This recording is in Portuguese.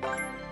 Música